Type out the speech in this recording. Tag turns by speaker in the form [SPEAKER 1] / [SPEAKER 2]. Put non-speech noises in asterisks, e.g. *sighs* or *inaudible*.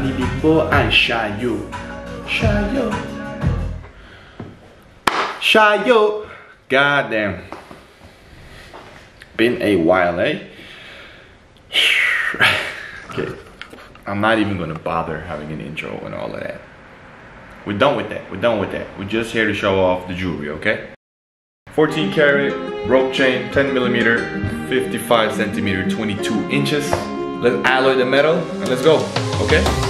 [SPEAKER 1] Danny big boy and Shayo. Shayo. Shayo. Goddamn. Been a while, eh? *sighs* okay. I'm not even gonna bother having an intro and all of that. We're done with that. We're done with that. We're just here to show off the jewelry, okay? 14 karat rope chain, 10 millimeter, 55 centimeter, 22 inches. Let's alloy the metal and let's go, okay?